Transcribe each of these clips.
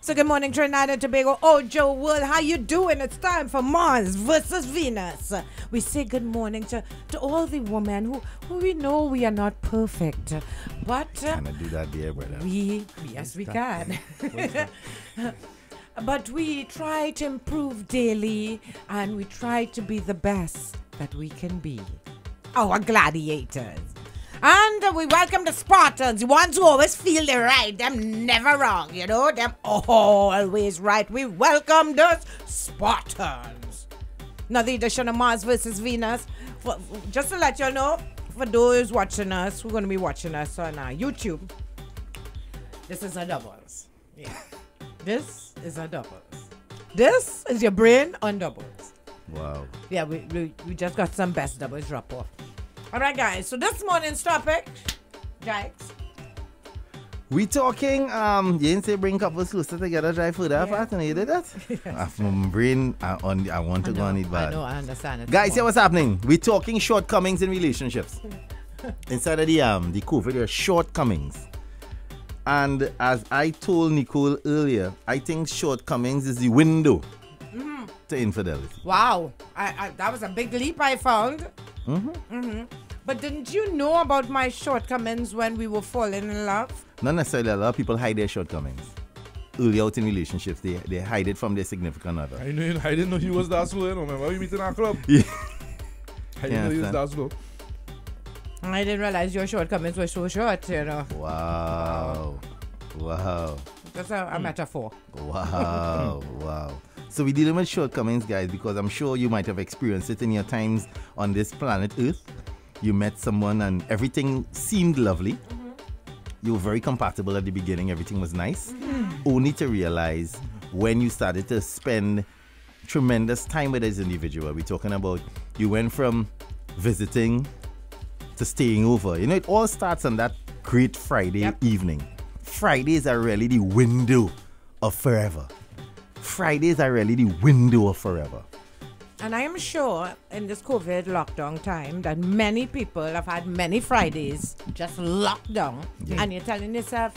So good morning, Trinidad and Tobago. Oh, Joe Wood, how you doing? It's time for Mars versus Venus. We say good morning to, to all the women who, who we know we are not perfect, but uh, Can I do that there, brother? we yes we can. but we try to improve daily, and we try to be the best that we can be. Our gladiators. And we welcome the Spartans, the ones who always feel they're right, them never wrong, you know, them always right. We welcome the Spartans. Now, the edition of Mars versus Venus, for, just to let y'all know, for those watching us, who are going to be watching us on uh, YouTube, this is a doubles. Yeah. this is a doubles. This is your brain on doubles. Wow. Yeah, we, we, we just got some best doubles drop off. All right, guys. So this morning's topic, Jikes. We talking, um, you didn't say bring couples closer together, drive further Yeah. apart, and you did that? Yes. my brain, I, on, I want to go on it I bad. know, I understand it. Guys, here what's happening. We're talking shortcomings in relationships. Inside of the um the COVID, there are shortcomings. And as I told Nicole earlier, I think shortcomings is the window Mm-hmm. to infidelity. Wow, I, I, that was a big leap I found. Mm-hmm. But didn't you know about my shortcomings when we were falling in love? Not necessarily a lot of people hide their shortcomings. Early out in relationships, they, they hide it from their significant other. I knew I didn't know he was that slow, you know, remember we meet in our club? Yeah. I didn't Yeah, know he was that slow. I didn't realize your shortcomings were so short, you know. Wow. Wow. That's a, a hmm. metaphor. Wow. wow. So we're dealing with shortcomings, guys, because I'm sure you might have experienced it in your times on this planet Earth. You met someone and everything seemed lovely. Mm-hmm. You were very compatible at the beginning, everything was nice. Mm. Only to realize when you started to spend tremendous time with this individual. We're talking about you went from visiting to staying over. You know, it all starts on that great Friday Yep. evening. Fridays are really the window of forever. Fridays are really the window of forever. And I am sure in this COVID lockdown time that many people have had many Fridays just locked down. Yeah. And you're telling yourself,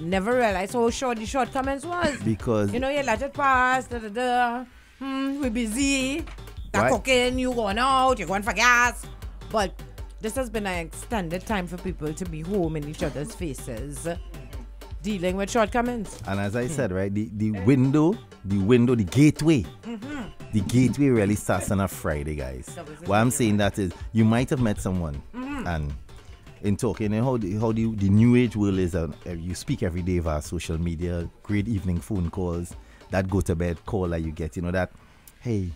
never realize how short the shortcomings was. Because You know, you let it pass, da da da. Hmm, we busy. That Right. cooking, you going out, you're going for gas. But this has been an extended time for people to be home in each other's faces, dealing with shortcomings. and as I said, right, the, the window, the window, the gateway. The gateway really starts on a Friday, guys. That was it. Why I'm saying that is you might have met someone and in talking and how the, how the, the new age world is uh, you speak every day via social media, great evening phone calls, that go to bed call that you get, you know that, hey,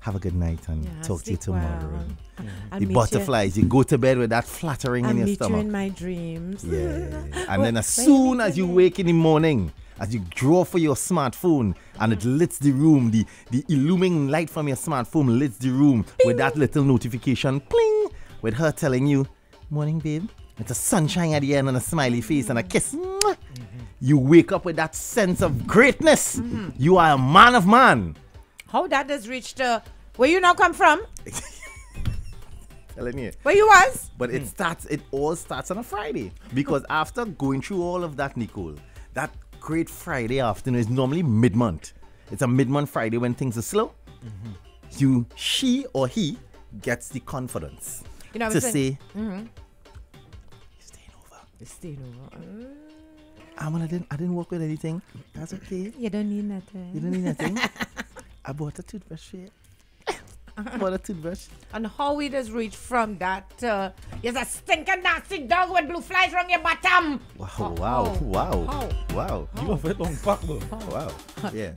have a good night and Yeah, talk to you well. tomorrow. and I'll the butterflies, you, go to bed with that fluttering You, in your meet stomach. you in my dreams. Yeah. And When- then as you soon as you wake in the morning, as you draw for your smartphone and it lights the room, the, the illuminating light from your smartphone lights the room with that little notification, pling, with her telling you, morning, babe. It's a sunshine at the end and a smiley face and a kiss. Mwah. Mm-hmm. You wake up with that sense of greatness. Mm-hmm. You are a man of man. How that has reached uh, where you now come from? Telling you. Where you was? But it hmm. starts, it all starts on a Friday. Because after going through all of that, Nicole, that great Friday afternoon is normally mid month. It's a mid month Friday when things are slow. You, she or he gets the confidence You know, to saying- say, You're staying over. Staying over. Uh, I, I, didn't, I didn't work with anything. That's okay. you don't need nothing. You don't need nothing. I bought a toothbrush for you. bought a toothbrush. and how it has reached from that, uh, you're a stinking nasty dog with blue flies from your bottom. Wow, wow, wow, how? wow, You have it long back though. wow. Yeah.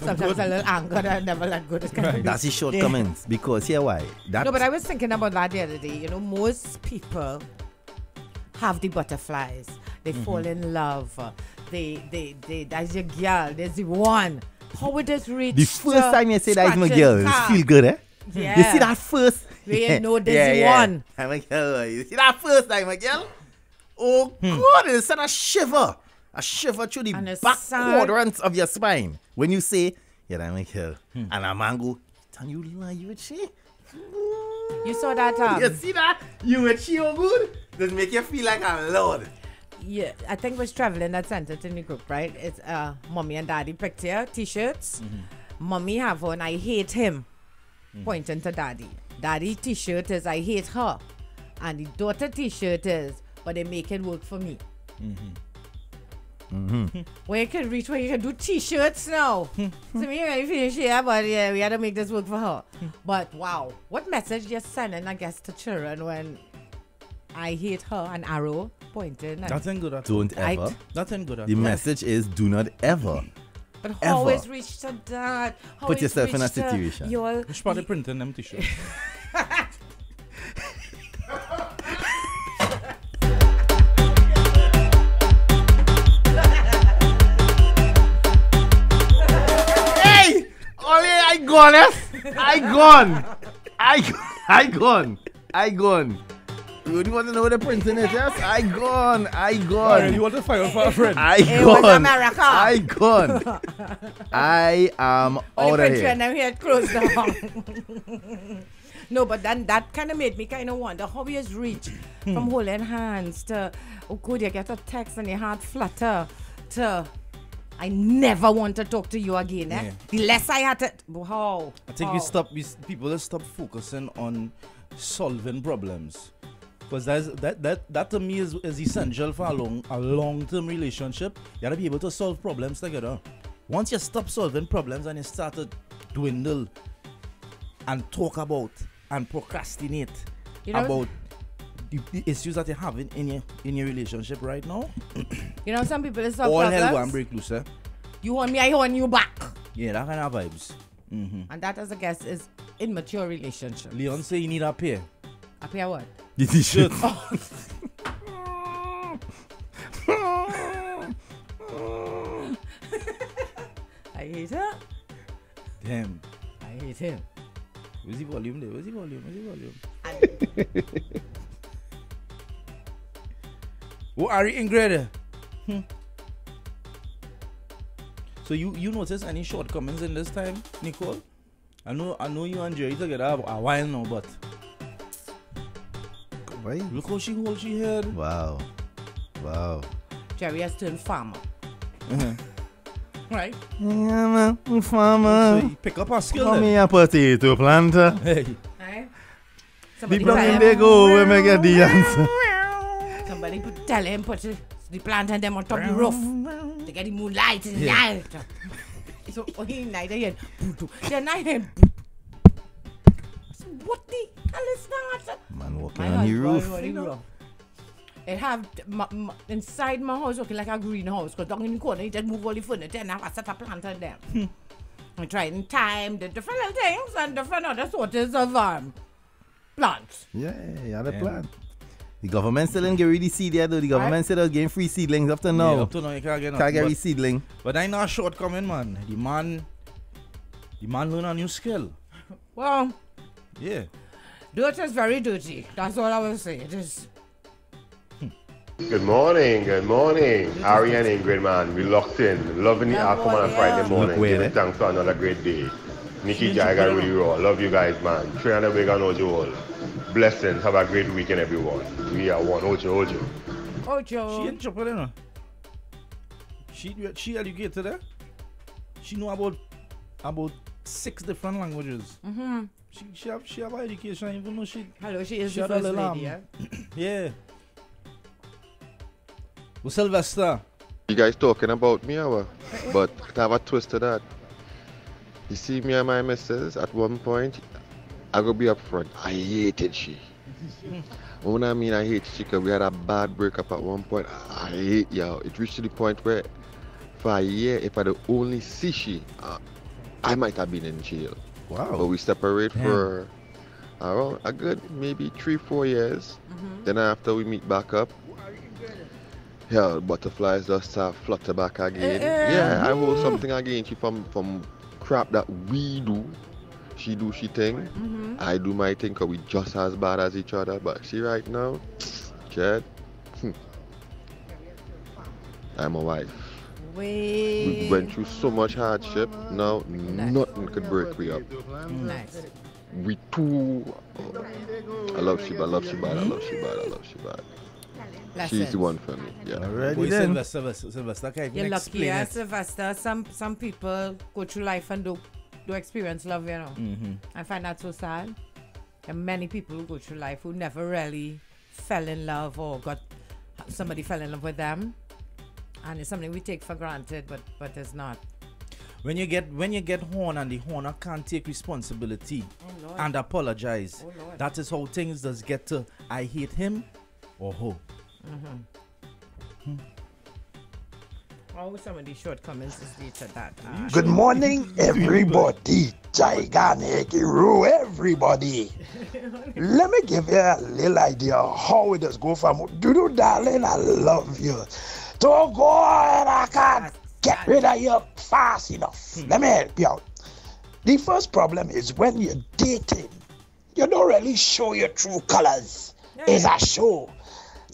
Sometimes a little anger that I never let go. This kind of That's his shortcomings. Because here why? That No, but I was thinking about that the other day. You know, most people have the butterflies. They Mm-hmm. fall in love. They, they, they. That's your girl. There's the one. How would this reach? The first to time you say that is my scratching girl, it car? feel good, eh? Yeah. You see that first? We ain't know there's one. I'm a girl. You see that first time, my girl? Oh, Hmm. God, it sent a shiver. A shiver through the And back sad- quadrants of your spine. When you say, yeah, I'm a girl. Hmm. And a man go, "Tan you lie, you with she? You saw that? Um, You see that? You with she, oh good? Does make you feel like a lord. yeah, I think was traveling that sent it in the group, right? It's uh, mommy and daddy picture, t-shirts. Mommy have one. I hate him, Mm-hmm. pointing to daddy. Daddy t-shirt is I hate her, and the daughter t-shirt is but they make it work for me. Mm-hmm. Mm-hmm. Where you can reach where you can do t-shirts now. so me I finish here, but yeah, we had to make this work for her. but wow, what message you're sending, I guess, to children when I hate her and arrow pointing. And, That's ain't good at Don't I- ever. That ain't good at The message is do not ever. But ever. always reach to that. Always Put yourself in reach a situation. Your, Which part they printing them t-shirts? Hey! Ollie, I gone, eh? I gone. I I gone. I gone. You want to know what the printing is? Yes, I gone. I Alright, gone. you want to fire for a friend? I gone. It was gone. America. I gone. I am Only out of picture here. and them here closed down. no, but then that kind of made me kind of wonder how he has reached Hmm. from holding hands to, oh, good, you get a text and your heart flutter to, I never want to talk to you again. Eh? Yeah. The less I had to, wow. I think we stop. We, s- people just stop focusing on solving problems, because that's that that that to me is, is essential for a long a long term relationship. You gotta be able to solve problems together. Once you stop solving problems and you start to dwindle and talk about and procrastinate You know- about the, the issues that you're having in your in your relationship right now, You know, some people is solve all hell go and break loose. Eh? You want me, I want you back. Yeah, that kind of vibes. hmm And that, as a guess, is immature relationship. Leon say you need a pair. Up here, what? The t-shirt. I hate her. Damn. I hate him. Where's the volume there? Where's the volume? Where's the volume? Oh, Ari Ingrid. Hmm. So you you notice any shortcomings in this time, Nicole? I know I know you and Jerry together a a while now, but Why? look how she holds she head. Wow. Wow. Jerry has turned farmer. Uh-huh. Right? Yeah, man. so Farmer. you pick up her skill Call then. me a potato planter. Hey. Right? The Somebody plum tell him- there go where me get the answer. Somebody put, tell him put the, the plant and them on top of the roof to get the moonlight in the night. So oh, he night again. Then I heard. So what the hell is that? Man walking My on the roof. on the. It have my, my, inside my house looking like a greenhouse because down in the corner you just move all the furniture and have a set of plant on them. I tried in time the different little things and different other sorts of um, plants. Yeah, yeah, the Yeah. plan. The government still didn't get rid of seed yet though. The government said they was getting free seedlings up to Yeah, now. up to now you can't get Can't get But, seedling. but I know a shortcoming, man. The man, the man learn a new skill. Well, Yeah. Dirt is very dirty. That's all I will say. It is. Good morning, good morning. Ari and Ingrid, man, we locked in. Loving the Good outcome on a. Friday morning. Look Giving they- thanks for another great day. Nikki Jaiga, the really raw. Love you guys, man. 300 big and Ojo all. Blessings. Have a great weekend, everyone. We are one. Ojo, Ojo. Joe. She ain't chopper, you know. She she educated her. She know about about six different languages. mm-hmm. She she have she have her education even though she Hello, she is She the first lady. um, Yeah? yeah. Well, Sylvester. You guys talking about me, or but I have a twist to that. You see, me and my missus at one point, I go be upfront. I hated she. when I mean I hate she, cause we had a bad breakup at one point. I hate y'all. It reached to the point where, for a year, if I'd only see she, uh, I might have been in jail. Wow. But we separate Damn. for uh, around a good maybe three, four years. Mm-hmm. Then after we meet back up, yeah, butterflies just start flutter back again. Eh, eh. yeah, I hold mm. something against you from from crap that we do. She do she thing, mm-hmm. I do my thing, cause we just as bad as each other. But see right now, Chad, hmm, I'm a wife. We Wait. went through so much hardship. Now nothing could break we up. Nice. We two. I love Shiba, I love Shiba, I love Shiba, I love Shiba. Bless She's it. the one for me. Yeah. Already Boy, then. Sylvester, Sylvester, Sylvester, can You're you lucky, yeah, it? Sylvester. Some some people go through life and do do experience love, you know. Mm-hmm. I find that so sad. And many people who go through life who never really fell in love or got somebody fell in love with them, and it's something we take for granted, but but it's not. When you get when you get horn and the horner can't take responsibility Oh and apologize, Oh, Lord. that is how things does get to I hate him or her. Oh, some of these shortcomings is due to that. Uh, Good morning, everybody. Gigantic Hero, everybody. Let me give you a little idea how it does go from Dudu darling, I love you. To go and I can't get rid of you fast enough. Let me help you out. The first problem is when you're dating, you don't really show your true colors. It's a show.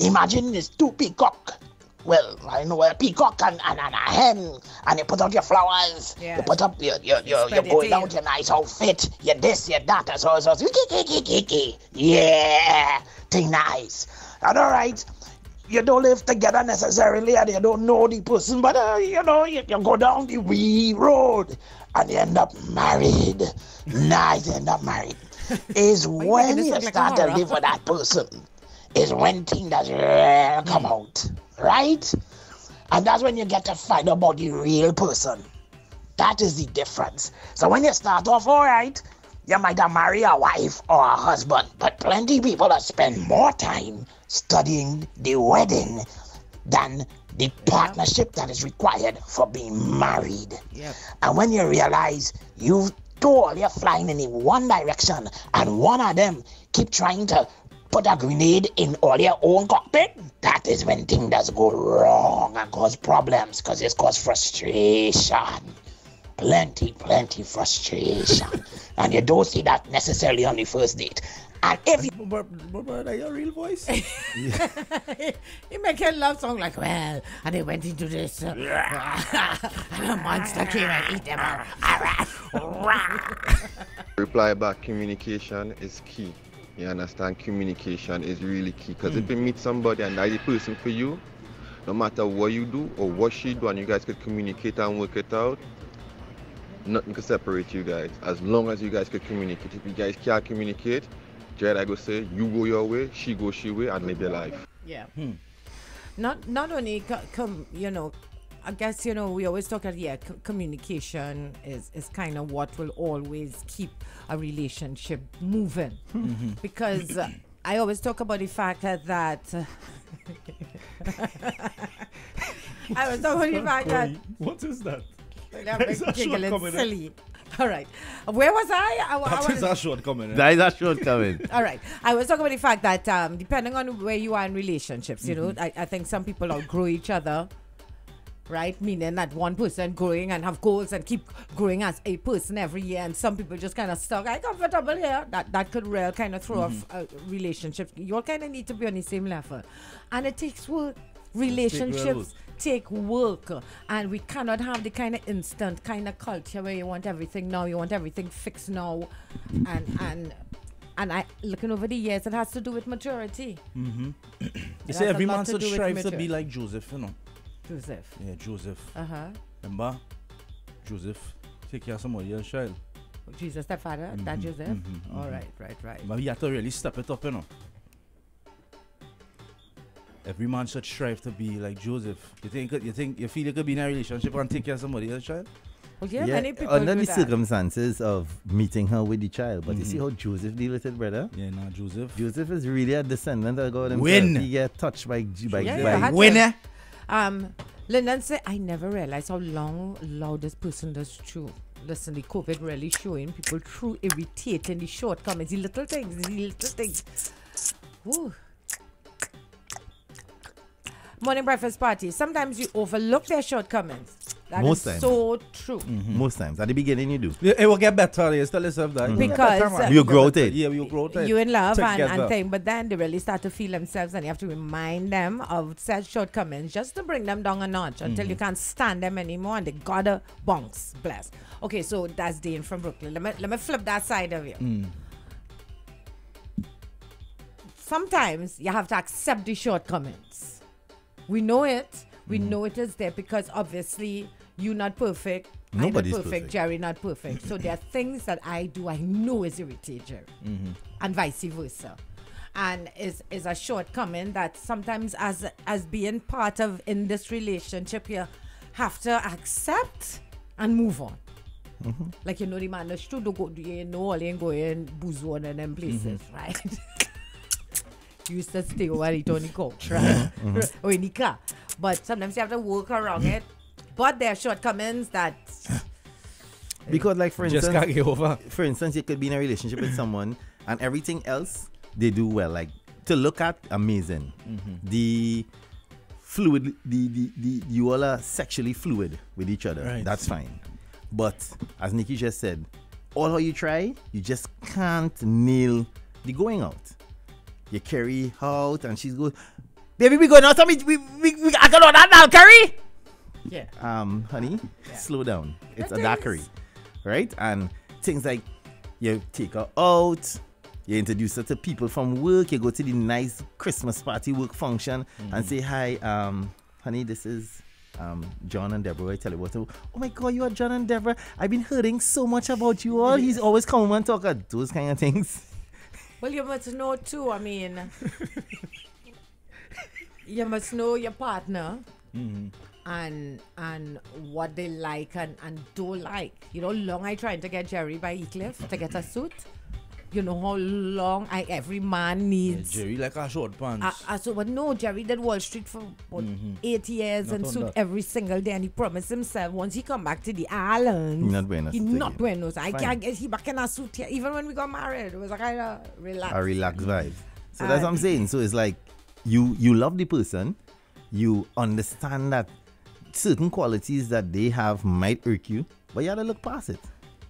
Imagine it's two peacock. Well, I know a peacock and, and, and a hen, and you put out your flowers. Yeah. You put up your your your you're your going out your nice outfit. You're this, you're that, and so so. so Yeah, thing nice. And all right, you don't live together necessarily, and you don't know the person, but uh, you know you, you go down the wee road, and you end up married. nice, you end up married. Is when you like start to live with that person is when things does come out, right? And that's when you get to find out about the real person. That is the difference. So when you start off all right, you might have marry a wife or a husband, but plenty people that spend more time studying the wedding than the partnership that is required for being married. Yep. And when you realize you've all you're flying in one direction and one of them keep trying to put a grenade in all your own cockpit, that is when things does go wrong and cause problems because it's cause frustration. Plenty, plenty frustration. and you don't see that necessarily on the first date. And if you But, but, but, are your real voice? he make a love song like, well, and they went into this, uh, and a monster came and eat them. all. Reply back communication is key. You understand? Communication is really key. Because if you meet somebody and that's the person for you, no matter what you do or what she do, and you guys could communicate and work it out, nothing can separate you guys. As long as you guys can communicate. If you guys can't communicate, Jared, I go say, you go your way, she go she way, and live your life. Yeah. Not not only co- com, you know, I guess you know we always talk about yeah, c- communication is is kind of what will always keep a relationship moving because uh, I always talk about the fact that that. uh, I was talking about that what is that? I'm That is a giggling silly. All right, where was I? I, wa- I That was- is a shortcoming. eh? That is a shortcoming. all right. I was talking about the fact that um, depending on where you are in relationships, you know, I, I think some people outgrow each other, right? Meaning that one person growing and have goals and keep growing as a person every year, and some people just kind of stuck. I comfortable here. That that could real kind of throw off a relationship. You all kind of need to be on the same level, and it takes work. Relationships take work and we cannot have the kind of instant kind of culture where you want everything now you want everything fixed now and and and I looking over the years it has to do with maturity You It say has a every man should strive to be like Joseph, you know. Joseph Yeah, Joseph. uh-huh Remember? Joseph take care of somebody else's child. Jesus stepfather that Joseph mhm, All mhm. right right right But you have to really step it up, you know. Every man should strive to be like Joseph. You think you think you feel you could be in a relationship and take care of somebody else's child? well yeah, many people under do the that. circumstances of meeting her with the child. But you see how Joseph deal with it, brother? Yeah, nah, Joseph. Joseph is really a descendant of God himself. Win. He get touched by, by, Yeah, by yeah, had to. Winner. Um, Lyndon said, I never realized how long loud this person does chew. Listen, the COVID really showing people true irritating the shortcomings, the little things, the little things. Woo. Morning breakfast party. Sometimes you overlook their shortcomings. That is Most times. so true. most times. At the beginning, you do. It it will get better. You tell yourself that. It will get Because, better, man. You grow it. Yeah, you grow it. You in love and, and thing, but then they really start to feel themselves, and you have to remind them of said shortcomings just to bring them down a notch until Mm-hmm. you can't stand them anymore, and they gotta bounce. Bless. Okay, so that's Dane from Brooklyn. Let me let me flip that side of you. Mm. sometimes you have to accept the shortcomings. We know it. We Mm-hmm. know it is there because obviously you're not perfect. Nobody's I'm not perfect, perfect. Jerry not perfect. so there are things that I do I know is irritate Jerry. Mm-hmm. And vice versa. And is is a shortcoming that sometimes as as being part of in this relationship you have to accept and move on. Mm-hmm. Like you know the man that's true to go you know all ain't going booze one of them places, Mm-hmm. right? you used to stay over it on the couch, right? or in the car. But sometimes you have to work around it. But there are shortcomings that Because, like for Just instance, can't get over. for instance, you could be in a relationship with someone and everything else they do well. Like to look at, amazing. Mm-hmm. The fluid, the, the, the you all are sexually fluid with each other. Right. That's fine. But as Nikki just said, all how you try, you just can't nail the going out. You carry out and she's going, baby, we going out. We, we, we, we I got on that now, carry yeah. um, honey, slow down. It's It a daiquiri, is. right? And things like you take her out, you introduce her to people from work, you go to the nice Christmas party work function and say, Hi, um, honey, this is um, John and Deborah. I tell you what, oh my God, you are John and Deborah. I've been hearing so much about you all. He's always coming and talk at those kind of things. Well, you must know too. I mean, you must know your partner mm-hmm. and and what they like and, and don't like. You know, long I trying to get Jerry by Ecliffe to get a suit. You know how long I every man needs. Jerry like a short pants. I, I so, but no, Jerry did Wall Street for what, mm-hmm. eight years Not and suit that. every single day, and he promised himself once he come back to the island, He not wearing he not wearing those. I can't get he back in a suit here. Even when we got married, it was like a kind uh, of relaxed. a relaxed vibe. So that's what I'm saying. So it's like you you love the person, you understand that certain qualities that they have might irk you, but you gotta look past it.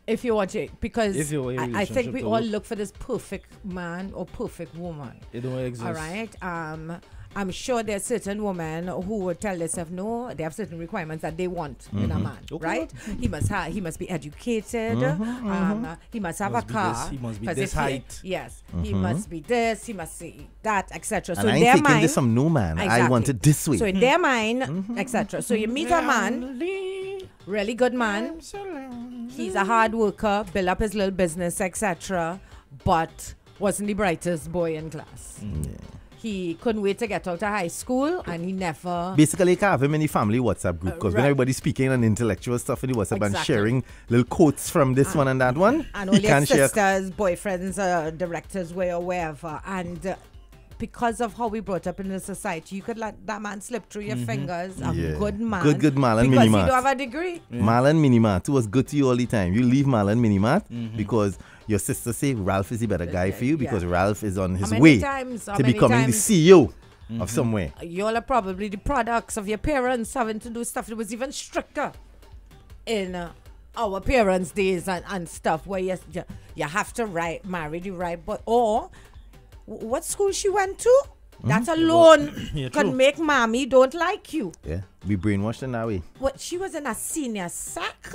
If you watch it because If you want your I, I think we all look for this perfect man or perfect woman. it don't exist. All right. Um, I'm sure there's certain women who would tell themselves no, they have certain requirements that they want in Mm-hmm. a man, right? He must have, he must be educated. Mm-hmm, Um, he must have Must a car. this, he must be this if he- height. yes, he must be this. He must see that, etc. So and I in ain't their taking mind, this from no man. I Exactly. want it this way. So in their mind, etc. So you meet a man, really good man. He's a hard worker, build up his little business, etc. But wasn't the brightest boy in class. He couldn't wait to get out of high school, and he never. Basically, you can have him in the family WhatsApp group because when right. everybody's speaking on intellectual stuff in the WhatsApp and sharing little quotes from this one and that one, and he all your can share. sisters, boyfriends, uh, directors, where or wherever, and. Uh, because of how we brought up in the society, you could let that man slip through your fingers. A Yeah. good man. Good, good man and Because you don't have a degree. Marlon Minimart was good to you all the time. You leave Marlon Minimart Mm-hmm. because your sister say Ralph is the better guy for you because yeah. Ralph is on his way times- to becoming times- the CEO Mm-hmm. of somewhere. you all are probably the products of your parents having to do stuff that was even stricter in uh, our parents' days and, and stuff where you, you, you have to write, marry the right boy. Or w- what school she went to? That alone Yeah, could make mommy don't like you. Yeah, we brainwashed in that way. What she was in a senior sec.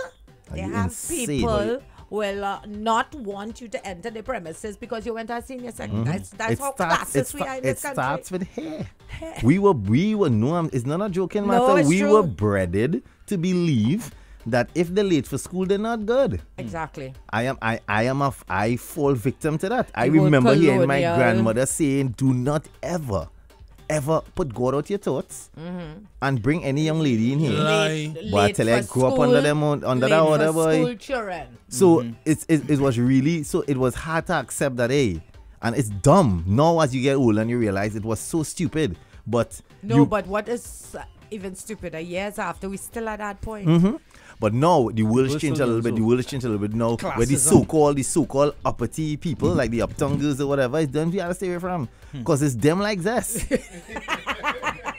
They you have insane? people will uh, not want you to enter the premises because you went to a senior sec. That's that's Mm-hmm. it how starts, it, classist we are in it this country. starts with hair. We were, we were, no, it's not a joking No, matter. we true. were breded to believe that if they're late for school, they're not good. Exactly. I am I I am a f- I fall victim to that. I The word remember hearing my grandmother saying, "Do not ever, ever put God out your thoughts Mm-hmm. and bring any young lady in here." Lie. Late, Boy, I late tell you, I for grew up under school, them on- under late that for order, boy. School children. So it's it, it was really so it was hard to accept that hey, and it's dumb. Now as you get older and you realize it was so stupid, but No, you, but what is even stupider? Years after, we still at that point. Mm-hmm. But now the world's We're changed a little bit. The so. world's changed a little bit now. Where the Classism. so-called, the so-called uppity people, like the uptown girls or whatever, it's them you gotta stay away from, Hmm. cause it's them like this.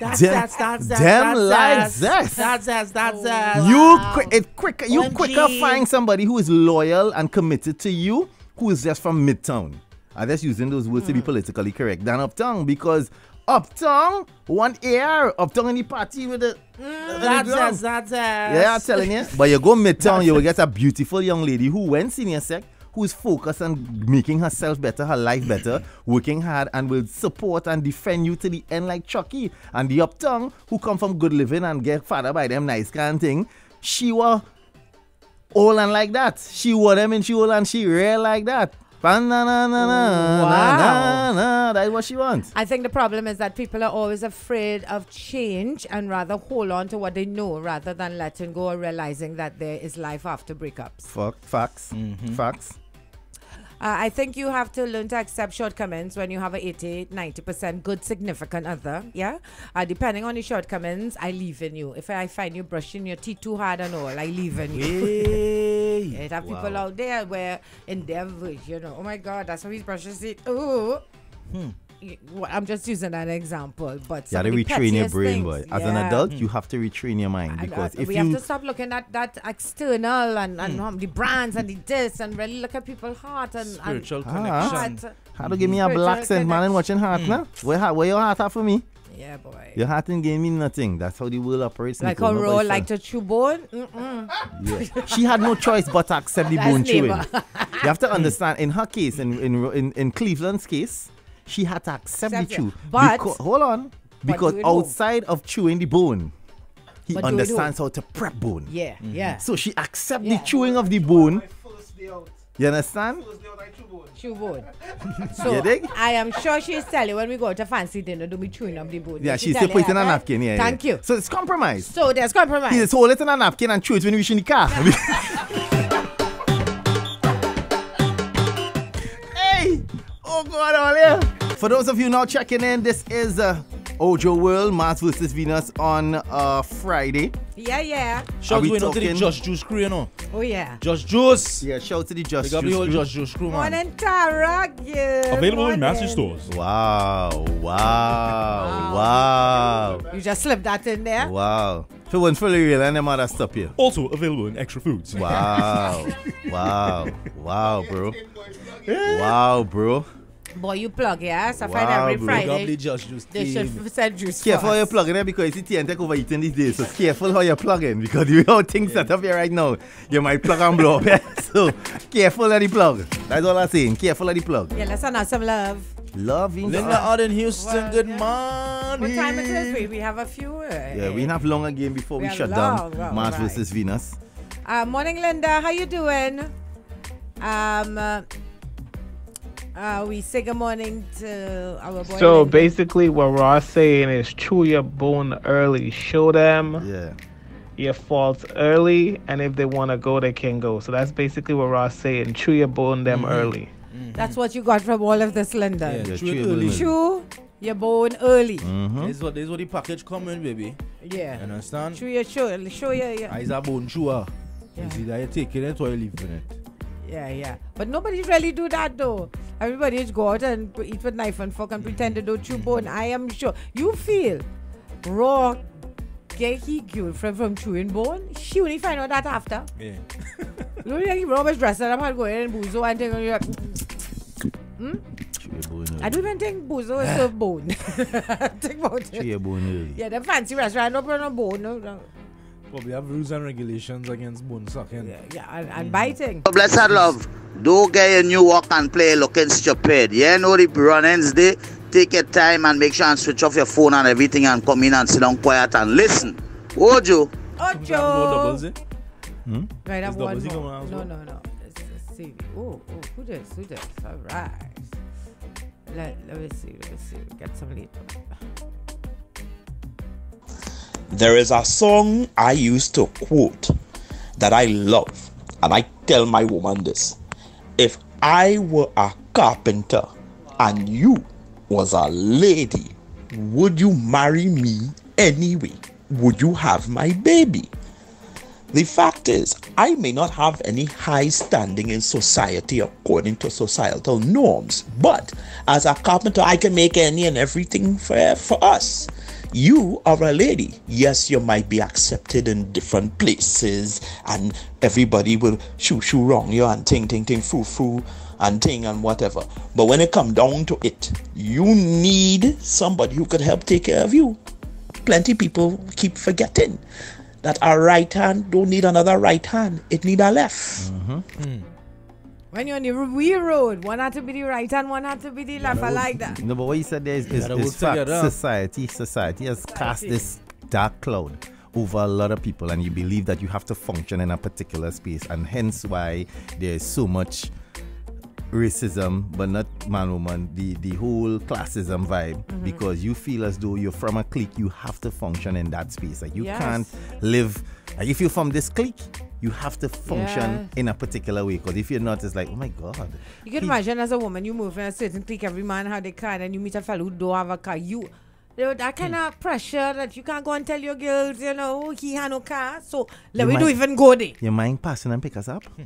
That's Them- that's that's that's them that's like that's this. that's that's that's that's you qui- it quick, you OMG. quicker find somebody who is loyal and committed to you, who is just from midtown. I'm just using those words to Hmm. be politically correct than uptown because uptown one air uptown in the party with the. Mm, with the that's ground. that's that's Yeah, I'm telling you. But you go midtown, you will get a beautiful young lady who went senior sec, who's focused on making herself better, her life better, working hard, and will support and defend you to the end like Chucky. And the uptown who come from good living and get father by them nice kind of thing, she was all and like that. She wore them and she all and she real like that. Wow. That's what she wants. I think the problem is that people are always afraid of change and rather hold on to what they know rather than letting go or realizing that there is life after breakups. Fuck, facts, mm-hmm. facts. Uh, I think you have to learn to accept shortcomings when you have a 80, 90% good significant other. Yeah. Uh, depending on the shortcomings, I leave in you. If I find you brushing your teeth too hard and all, I leave in you. Hey. It have people out there where in their voice, you know, oh my God, that's how he's brushing his teeth. Y- well, I'm just using an example, but You some gotta retrain your brain, things, boy. As an yeah. adult, you have to retrain your mind And, uh, because if we you have to stop looking at that external and, and Hmm. um, the brands and the this and really look at people's heart and, and Spiritual Ah. connection. heart. how to give me a black scent, man, and watching heart, now. Where, heart- where your heart at for me? Yeah, boy. Your heart ain't giving me nothing. That's how the world operates. Like Nicole. how Nobody raw like to chew bone. Mm-mm. Yeah. she had no choice but to accept the That's bone chewing. neighbor. you have to understand, in her case, in, in, in, in Cleveland's case, she had to accept the Accept chew. But- Becau- hold on. Because do it home. outside of chewing the bone, he But do it home. understands how to prep bone. Yeah, yeah. So she accept Yeah. the chewing of the bone. You understand? Chew bone. So I am sure she's telling when we go to fancy dinner, don't be chewing up the bone. Yeah, She she's tell still you putting a napkin. Yeah, Thank yeah. you. So it's compromise. So there's compromise. He just hold it in a napkin and chew it when we reach in the car. For those of you now checking in, this is uh, Ojo World Mars versus Venus on uh, Friday. Yeah, yeah. Shout we going out to the talking- Just Juice crew, you know. Oh, yeah. Just Juice. Yeah, shout to the Just Big up the Juice crew. Just Juice crew, man. Morning, Tara. Good Available in morning. Massy Stores. Wow, wow, wow, You just slipped that in there. wow. If it wasn't for the real, and them other stuff here. Also available in Xtra Foods. Wow, wow, wow, bro. Wow, bro. Boy, you plug, yeah? So I find Wow, every bro. Big up the Friday. Just Juice They should team. send juice Careful how you're us. plugging it because it's TN take over eating these days. So careful how you're plugging because you know things set up here right now. You might plug and blow up. yeah? So careful of the plug. That's all I'm saying. Careful of the plug. Yeah, let's send out some love. Loving. Linda out in Houston, Well, good yeah. morning. What time it is? We, we have a few. Uh, Yeah, we have long again before we, We shut long, down well, Mars right. versus Venus. Uh, morning, Linda. How you doing? Um, uh, uh, we say good morning to our boy. So Linda. basically, what Ross saying is chew your bone early. Show them Yeah. your faults early, and if they want to go, they can go. So that's basically what Ross saying. Chew your bone them early. That's what you got from all of this, Linda. Yeah, Yeah, chew it chew early. early. Chew your bone early. Mm-hmm. This is what this is what the package coming, baby. Yeah. You Yeah. understand? Chew your show. Show your. your Eyes are bone chewer. Yeah. You see that you're taking it or you're leaving it. Yeah, yeah. But nobody really do that though. Everybody just go out and eat with knife and fork and pretend to do chew bone. I am sure you feel raw get he killed from, from chewing bone. She only find out that after. Yeah. You know, like Robert's dressing up and going and bozo and thing and you're like, hmm? Chew your bone I don't even think bozo is serve bone. think about Chew it. your bone. Yeah, the fancy restaurant don't put no bone. No, no. Probably have rules and regulations against bone sucking. Yeah, yeah, and, and biting. Blessed love, don't get your new walk and play looking stupid. You know the runnings day. Take your time and make sure and switch off your phone and everything and come in and sit down quiet and listen. Ojo, Oh, Sometimes no doubles, Joe. eh? Right, have Is one more. coming No, no, no. Let's, let's see. Oh, oh, who this? Who this? All right. Let, let me see. Let me see. Get some later. There is a song I used to quote that I love, and I tell my woman this. If I were a carpenter and you was a lady, would you marry me anyway? Would you have my baby? The fact is, I may not have any high standing in society according to societal norms, but as a carpenter, I can make any and everything for, for us. You are a lady. Yes, you might be accepted in different places, and everybody will shoo shoo wrong you and ting ting ting foo foo and ting and whatever. But when it come down to it, you need somebody who could help take care of you. Plenty people keep forgetting that our right hand don't need another right hand. It need a left. Mm-hmm. Mm. When you're on the wee road, one had to be the right and one had to be the left. I like that. No, but what you said there is, is, is fact. Society, society has cast this dark cloud over a lot of people, and you believe that you have to function in a particular space, and hence why there is so much racism, but not man woman, the, the whole classism vibe, Mm-hmm. because you feel as though you're from a clique, you have to function in that space. Like you Yes. can't live, like if you're from this clique, you have to function Yeah. in a particular way. Because if you're not, it's like, oh my God. You can he- imagine as a woman, you move in a certain clique, every man had a car, and you meet a fellow who don't have a car. You, that kind hmm. of pressure that you can't go and tell your girls, you know, oh, he had no car. So let You me might- do even go there. You mind passing and pick us up? Hmm.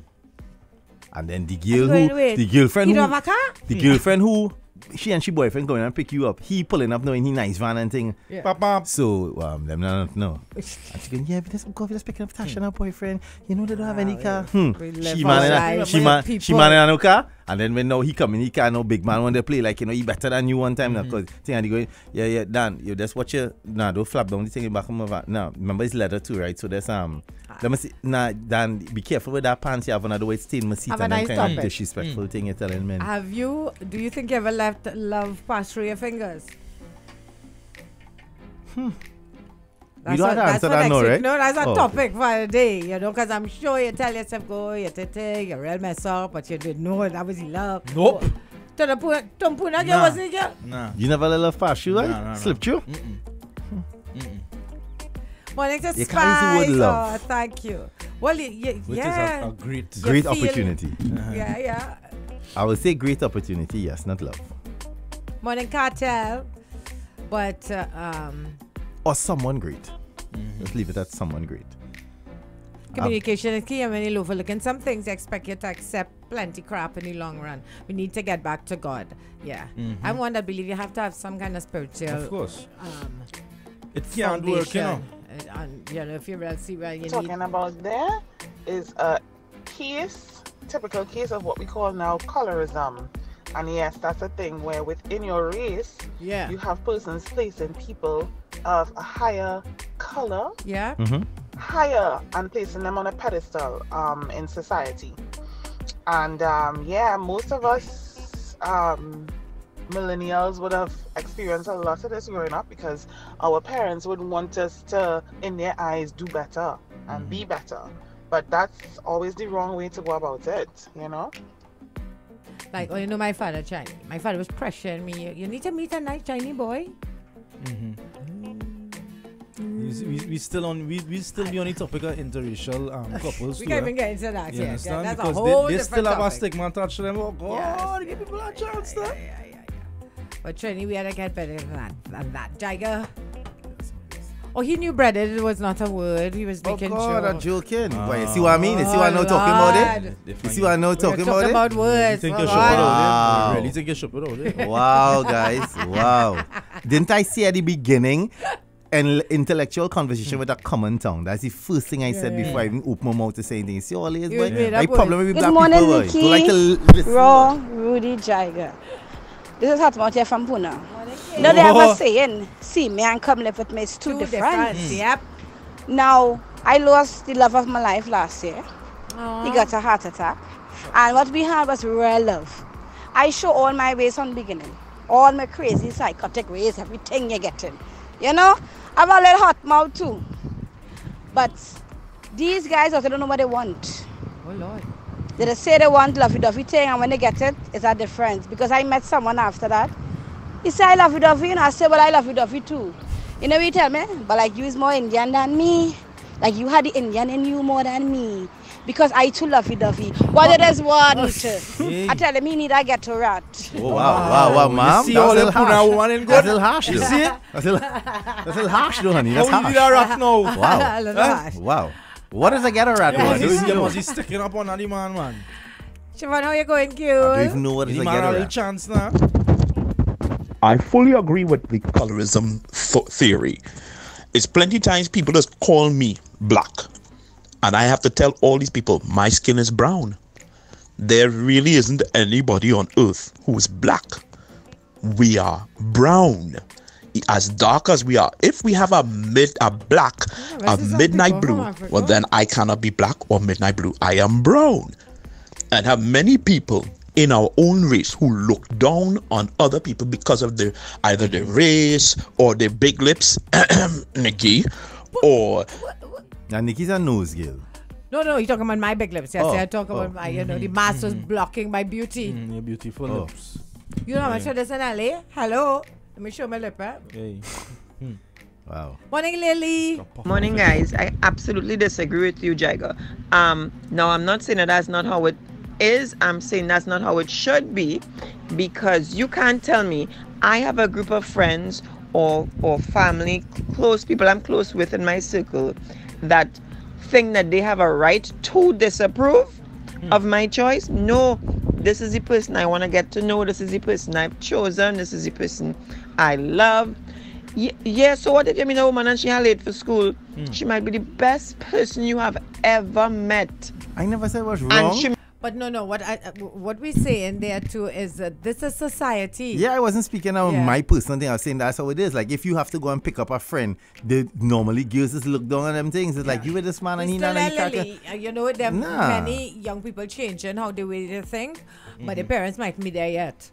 And then the girl who, wait. the girlfriend You who, don't have car? the girlfriend who, she and she boyfriend going and pick you up. He pulling up knowing he nice van and thing. Yeah. Papa. So um, them not know. And she going, yeah, but this go just picking up Tasha and her boyfriend. You know they don't have any car. Hmm. She our man, lives she with man, she people. man in no car. And then when now he come in, he can't no big man when they play like you know he better than you one time now because thing and he going, yeah yeah Dan, you just watch your nah don't flap down the thing in back of my van. Now remember it's leather too right? So there's um. Ah. Let me see. Nah, Dan, be careful with that pants you have on the way stain my seat Have a and then nice kind of topic. disrespectful hmm. Hmm. thing you're telling men. Have you, do you think you ever left love pass through your fingers? We That's don't what- have to that's answer for that, next no, right? No, that's a Oh, okay. topic for the day, you know, because I'm sure you tell yourself, go, you tete, you're real mess up, but you didn't know that was love. Nope. To the point, to the point, that Nah. was it, girl. Nah. You never let love pass you, right? Nah, nah, nah. Slip through? Morning to You can't use the word Spice. love. Oh, thank you. Well, y- y- Which yeah. is a, a great. Great opportunity. Yeah, yeah. I would say great opportunity, yes, not love. Morning cartel. But, uh, um, Or someone great. Let's leave it at someone great. Communication is key, and when you overlooking some things, they expect you to accept plenty crap in the long run. We need to get back to God. Yeah, I'm one that believe you have to have some kind of spiritual. Of course. Um, It can't work, you know. Foundation. And, and, you know, if you really see where you need. talking about there is a case, typical case of what we call now colorism. And yes, that's a thing where within your race, Yeah. you have persons placing people of a higher color, Yeah. Mm-hmm. higher, and placing them on a pedestal um, in society. And um, yeah, most of us um, millennials would have experienced a lot of this growing up because our parents would want us to, in their eyes, do better and be better. But that's always the wrong way to go about it, you know? Like, oh, you know, my father Chinese. My father was pressuring me. You, you need to meet a nice Chinese boy. We, we, we still on we, we still be on the topic of interracial um, couples. We too, can't eh? even get into that You yet. understand? Yeah, that's a because whole they, they different still have a topic. stigma attached to them. Oh God, Yes. give people a chance. there. But Trini, we had to get better than that. Than that. Jaiga. Oh, he knew breaded it was not a word. He was Oh making God, I'm sure. joking. Ah. But you see what I mean? You see what I know Oh, talking about Lord. it? You see what I know We're talking about talking it? about You words. think oh, you're Lord. shopping out Wow. there? Really think you're shopping out there? wow, guys. Wow. Didn't I say at the beginning an intellectual conversation with a common tongue? That's the first thing I said Yeah. before I even open my mouth to say anything. See all this, You boy? made My problem with Good black morning, people, boy. Vicky. Don't like to listen. Raw Ro'dey Jaiga. This is Hatmount here from Pune. You know, they have Oh. a saying, see me and come live with me, it's two, Two different. different. Hmm. Yep. Now, I lost the love of my life last year. Aw. He got a heart attack. And what we had was real love. I show all my ways from the beginning. All my crazy psychotic ways, everything you're getting. You know? I'm a little hot mouth too. But these guys also don't know what they want. Oh, Lord. They say they want lovey dovey thing, and when they get it, it's a difference. Because I met someone after that. He said, I love you dovey, and I said, Well, I love you dovey too. You know what he tell me? But like you is more Indian than me. Like you had the Indian in you more than me. Because I too love you dovey. What it is want. I tell him he need a ghetto rat. Oh, wow, wow, wow, You ma'am. see That's all a them little Pune harsh. woman in That's a little harsh, You though. see? That's a little, that's a little harsh, though, honey. That's How you harsh. be that rat now? Wow. Little Huh? harsh. Wow. What does a get a rat You one? must I be- don't you know. must be sticking up on the man, man. Siobhan, how you going, cute? I don't even know what is a man get a a rat. chance now. I fully agree with the colorism th- theory. It's plenty times people just call me black, and I have to tell all these people my skin is brown. There really isn't anybody on earth who is black. We are brown, as dark as we are. If we have a mid, a black, I a see midnight blue, well then I cannot be black or midnight blue. I am brown. and have many people in our own race who look down on other people because of their either their race or their big lips, Nikki, or Now Nikki's a nose girl. No, no, you're talking about my big lips. Yes, Oh, I talk about oh. my, you know, the mask was blocking my beauty. Mm, your beautiful Oh. lips. You know how much Yeah. of this in LA? Hello? Let me show my lip, eh? Hey. Wow. Morning, Lily. Morning, guys. I absolutely disagree with you, Jaiga. Um, no, I'm not saying that that's not how it is. I'm saying that's not how it should be, because you can't tell me I have a group of friends or or family, close people I'm close with in my circle, that think that they have a right to disapprove of my choice. No, this is the person I want to get to know. This is the person I've chosen. This is the person I love. Ye- Yeah, so what if you meet a woman and she had late for school? Hmm. She might be the best person you have ever met. I never said what's And wrong. But no, no. What I, uh, what we say in there too is that this is society. Yeah, I wasn't speaking on Yeah. my personal thing. I was saying that's how it is. Like, if you have to go and pick up a friend, the normally girls just look down on them things. It's like, you with this man and he not like uh, you know, there Nah. many young people changing how the way they think, but the parents might be there yet.